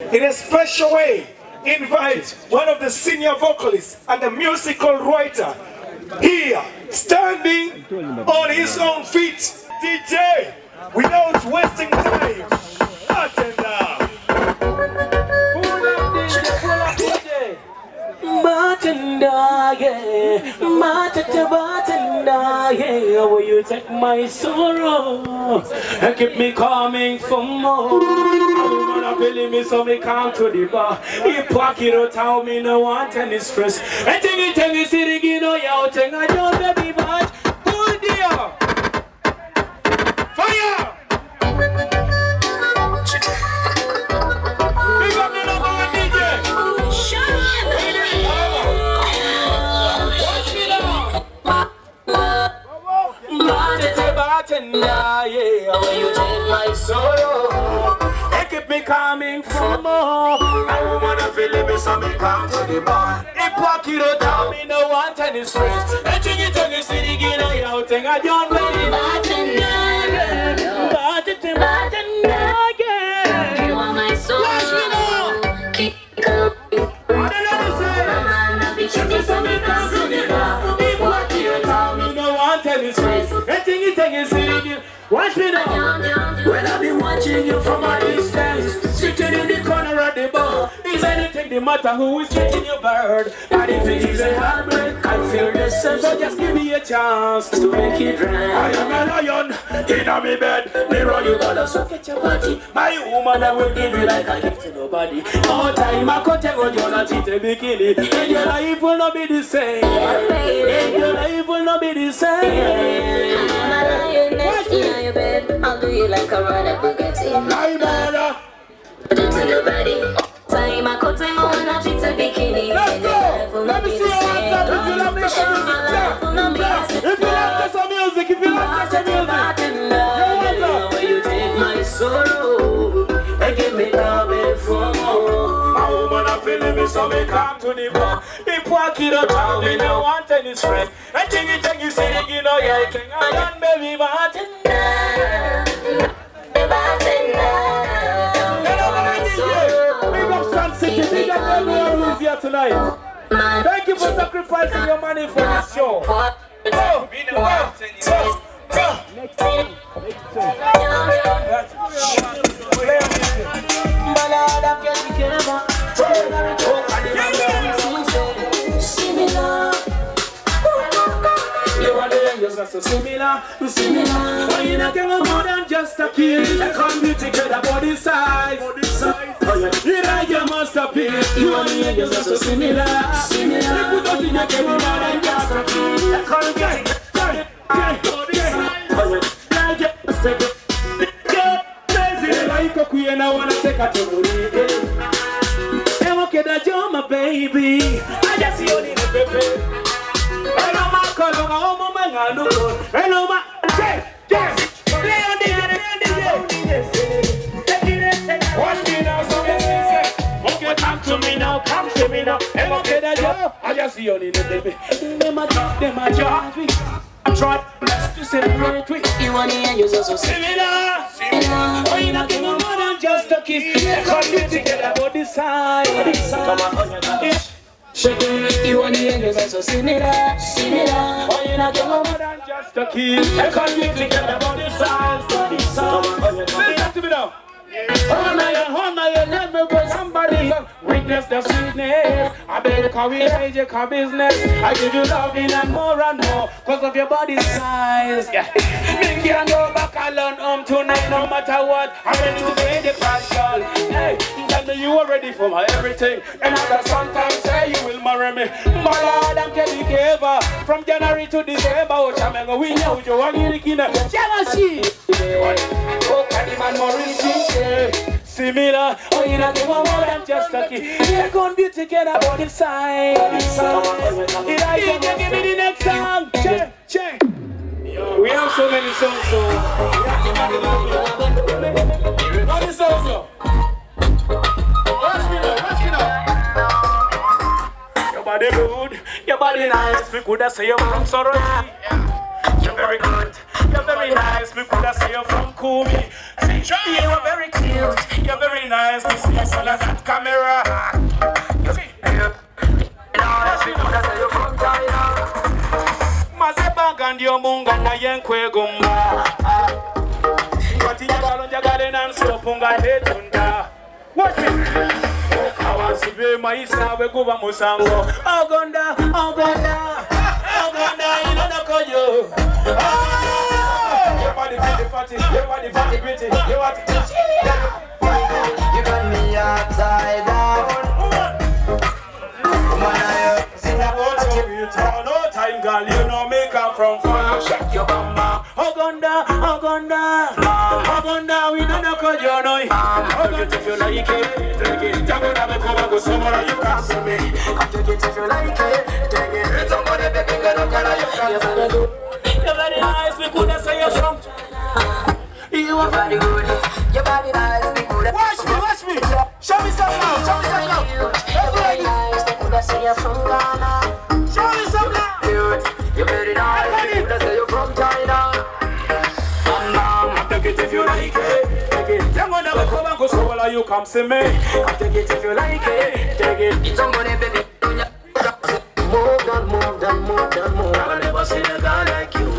in a special way, invite one of the senior vocalists and the musical writer here, standing on his own feet. DJ, without wasting time, bartender. Bartender, yeah, bartender, bartender, yeah. Will you take my sorrow and keep me coming for more? I'm gonna me so me come to the bar. He pack it out, tell me no want any stress. And take it, take it, see the gino, yeah, take I don't baby, but good dear. Fire! Big up the number one DJ. Bartender, yeah, when you take my sorrow, me coming for more. I wanna feel it, me so me come to the bar. They pack it out, tell me no want any stress. I think it take it, see the gina, out, thing I don't really bartender, yeah. Bartender, matter who is getting your bird? And if it is a heartbreak, I feel the same. So just give me a chance to make it right. I am a lion in a me bed. Mirror, you gotta suck at your body. My woman, I will give you like I give to nobody. All time I cut you on your not cheat a bikini. And your life will not be the same. And your life will not be the same. I'm a lioness in your bed. I'll do you like a run at Bugatti. My mother. Put it to your body. Time I I wanna. Let's go. Let me see your hands up if you love Your music. If you like some music, if you like some music. You sorrow, and give me coming for more. My woman a feeling me, so me come to the bar. He walk it up, tell me no want any stress. I think it take you say you know yeah, king I done baby Martin. Here tonight. Thank you for sacrificing your money for this show. Oh, oh, oh, oh. Similar, similar. You not more than just a you together body size, body size. Your masterpiece. You and the angels are so similar, similar. You put us in a get more than just a kiss. See you in the baby. Them a drop, them a drop. I try to celebrate with You and the angels are so similar, similar. Oh, you not give more than just a kiss. Come you together, body side, body side. Come on. Shake it. You and the angels are so similar, similar. Oh, you not give more than just a kiss. Come you together, body side, body side. Listen to me now. Honor you, honor you, let me somebody Witness the sweetness. I better call we change your car business I give you loving and more and more Cause of your body size. Yeah. Me can't go back alone home tonight No matter what I'm ready to pay the passion Hey, tell me you are ready for my everything. And after sometimes say you will marry me. My lord, I'm Kelly Keva From January to December Oh, Chamengo, we know you are getting kina Jealousy. Oh, Candyman Maurice Similar, oh you not give more than just a kid. They're gonna be together on the side. Did I give give me the next song? Check, check. We have so many songs so. How many songs body nice. We coulda say you're from Soroti You're very good, you're very nice. We coulda say you're from Kumi. See You are very cute. You're very nice. This is all of that camera. Mazebanga ndio munga naye nkwegomba Kati njagalo njagale nansopunga netunda Watch me Maisa bwe guba musango Ogonda, ogonda, ogonda You got me upside down. Woman, I sing a What's up, you? No time, girl, you know me come from far. Shake your bamba. Ogonda, Ogonda, it if you like it, take it. Jago na me kuba go somewhere you can see me. Take it if you like it, take it. Somebody baby girl, look at you can see me. You're very nice, we coulda say you're from. You are very good. Your body nice, me good. Watch me, watch me. Show me some now, show me some now. Let's do like this. Show me some now. Come and go so well, you come see me. I'll take it if you like it. Take it. It's somebody, baby. Move down, move down, move down, move. I never seen a guy like you.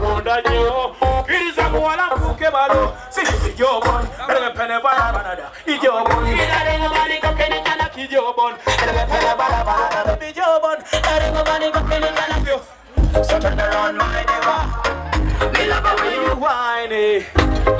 Wonder you. Kiriza muwala mfuke balo. Sisi kijobon. Ele pene bala banada. Ijobon. Ida rengo bali kokeni kana kijobon. Ele pene bala banada. Bijobon. Ele rengo bali kokeni kana kijobon. So turn around my neighbor. Me love the way you whine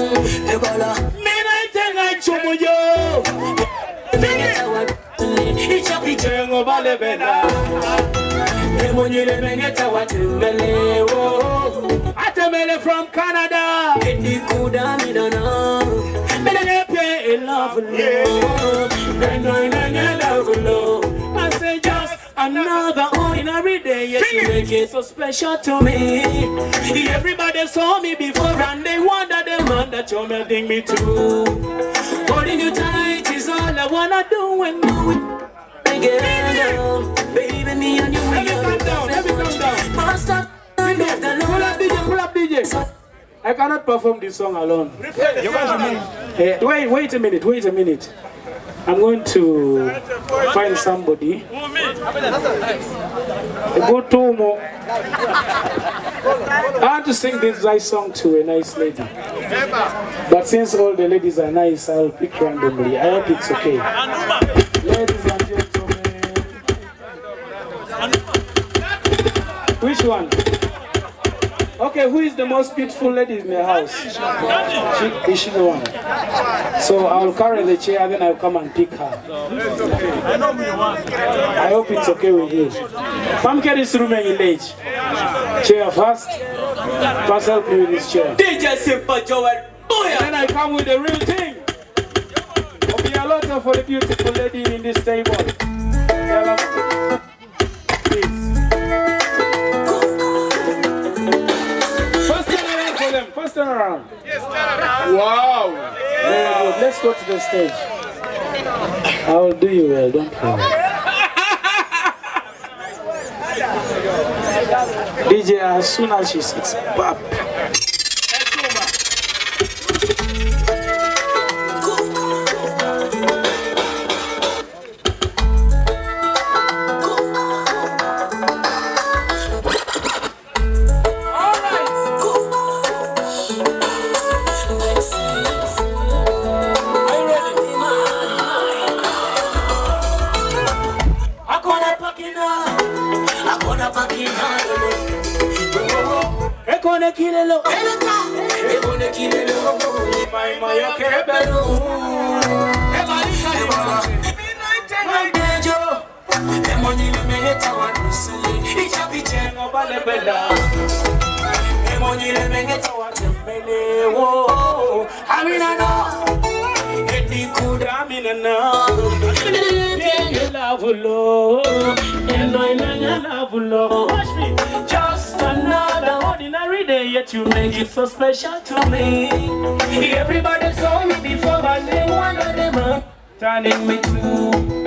chumuyo. Ichapitengo bale bena. Emonyele mengeta watembelewo. Atemele from Canada. Edikuda midana. Menepe in love love. And I in love love. I say just another ordinary day. Yes, you make it so special to me. Everybody saw me before and they wonder the man that you're melting me to. Holding you tight is all I wanna do and do it. Together, baby, me and you, we Let me are calm the down, let me calm down. Master, I love the Pull Lord. up DJ, pull up DJ. I cannot perform this song alone. Eh, wait, wait a minute, wait a minute. I'm going to find somebody. Go I want to sing this nice song to a nice lady. But since all the ladies are nice, I'll pick randomly. I hope it's okay. Ladies and gentlemen. Which one? Okay, who is the most beautiful lady in the house? She, is she the one? So I'll carry the chair, then I'll come and pick her. I hope it's okay with you. Come carry this room in age. Chair first. First help me with this chair. DJ Simple Joel. Then I come with the real thing. There'll be a lot of for the beautiful lady in this table. Them. First turn around. Yes, Wow. Very good. Let's go to the stage. I will do you well. Don't worry. DJ, as soon as she sits, pop. Hakuna pakina. Oh, oh. Ekone kilelo, ekone kilelo. Mai mai okebelu. Ebalika ebala. Maidejo, emonyile meyeta wadusili. Ichapitengo balebela. Emonyi ile mengeta watembele wo lavulo eno inenge lavulo watch me just another ordinary day yet you make it so special to me everybody saw me before but they wonder them uh, turning me to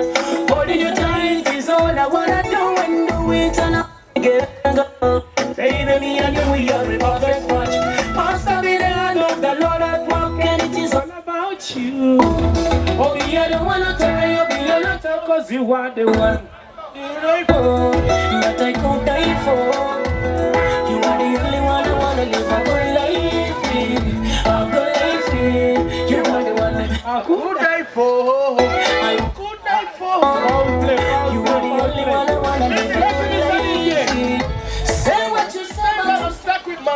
Holding you tight is all I wanna do and do it and I get go. Baby, me and you, we are a perfect match. Master me the hand of the Lord at work and it is all about you. Oh, don't wanna cause you are the one. That I could die for. You are the only one I wanna live a good life in. A good life in. You are the one that I could die for. I could die for. You are the only one I wanna live a good life in. Say what you say, but I'm stuck with my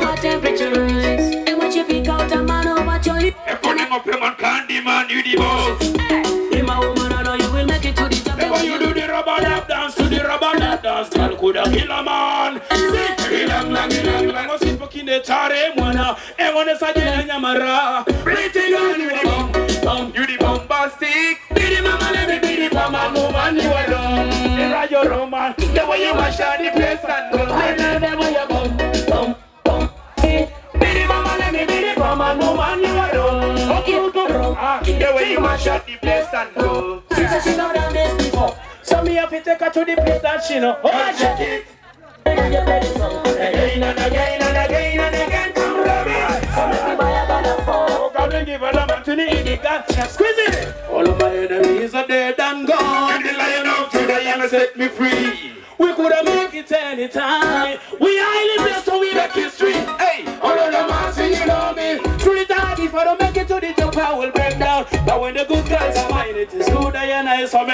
What temperature is? And what you pick out a man or what you Putting up him on candy man, you the boss. Girl coulda kill a man. Sipo kinetare mwana, e wana sa jina nyamara. You the bombastic. Bidi mama, let me the mama, woman, you alone. Era your roman, the way you mash out the place and go. I know the way you bum, bum, bum. Bidi mama, let me the mama, woman, you alone. Okay, ah, the way you mash out the place and go. She said she never done this before. So me have to take her to the place that she know. Oh, I check it. Again and again and again and again, come rub it. So make me buy a banana for. Come and give a lemon to the idiot. Squeeze it. All of my enemies are dead and gone. And the lion of Judah, you set me free. We could have make it anytime. We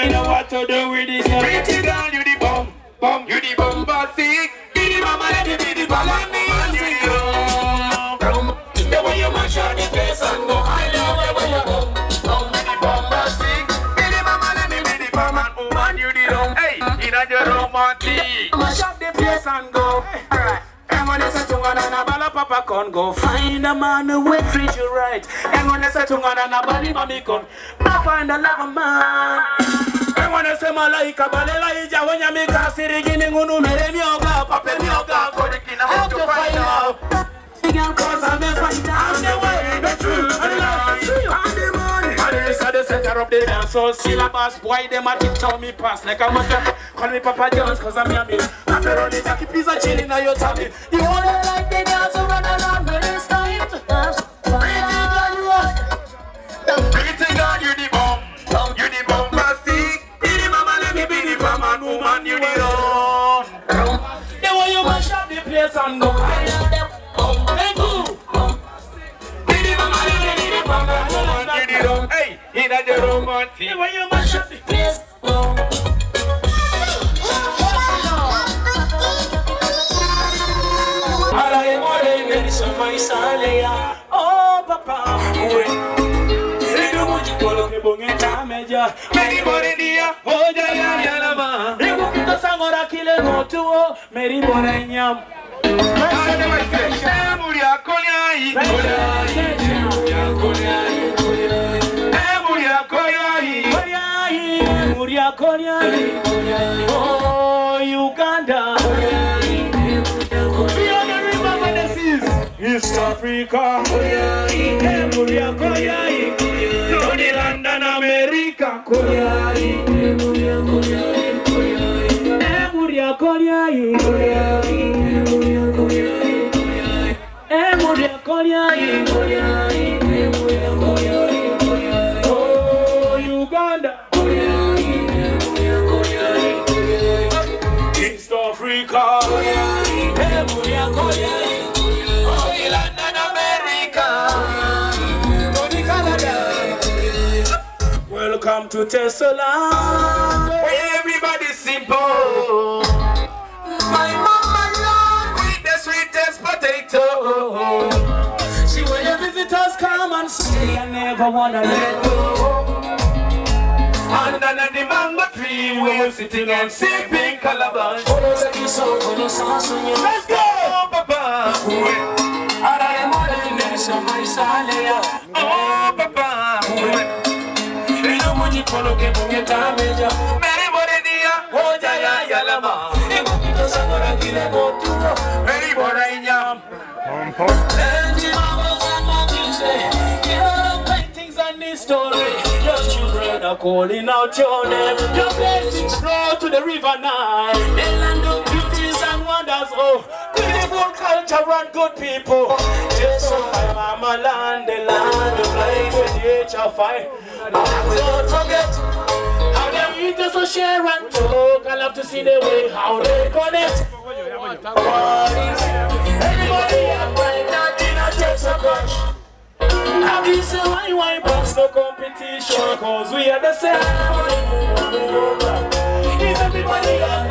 and I, so I know what to do with this. Pretty girl, you the bum, bum, you the bombastic. The mama, let me be the you the way you mash out the place and go, I love the way you bum, bum, be the bombastic. Mama, let me be the and woman, you the rum. Hey, in a your romantic. Mash up the place and go. Alright. And when they say tunga na papa con go find a man who will treat you right. And when they say tunga na na bali mami con, I find a love man. And when they say malaika balela ija wanya mi kasiri gini ngunu mere mioga pape mioga go de kina how to find out. Cause I'm a fighter, I'm the way, the truth, and the light, of the dance, so syllabus, boy, them a tiptoe me pass like I'm a mother. Call me Papa Jones, cause I'm yummy. Pepperoni, tacky pizza, chilling on your tummy. You wanna like the girls who run around when it's time to dance. Pretty girl, you the bum, you the bombastic. Be the mama, let me be the and woman, you the rum. The way you mash up the place and go. Hey, in a the romantic. You mash up the place. go. Ala ye more ngeni soma isale. Oh papa, we. Sidu mujikolo kibonge tameja. Many more dia, oh ja ya ya la ma. Ibu kito sangora ngotuo. Meri bore nyam. Ade wa ke, muri akonyai, eh Konyani, oh Uganda. Beyond the rivers and the seas, East Africa. Emuria Konyani, Lodi London, America. Konyani, Emuria Konyani, Emuria Konyani, Emuria Konyani, Welcome to Teso. Where everybody's simple. My mama love with the sweetest potato. See when the visitors come and stay, I never wanna let go. Under the mango tree, we were sitting and sipping calabash. Let's go, Papa. papa. Ara mole nesa maisalea. Oh papa. Ino muji polo ke bunge tameja. Mere bore dia hoja ya yalama. Ego kito sangora kile motuo. Mere bore inyam. Plenty mamas and mommies say, "Get out of paintings and this story." Your children are calling out your name. Your blessings flow to the river Nile. The land of beauties wonders. Oh, beautiful culture and good people. Just so my mama land, the land of life and the age of fire. Don't forget. How them eat us so share and talk. I love to see the way how they connect. Everybody have a crunch. I say why why box no competition Cause we are the same If everybody